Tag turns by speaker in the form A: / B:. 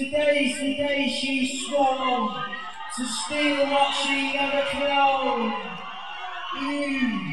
A: Today's the day she swore to steal what she never crowned. Mm.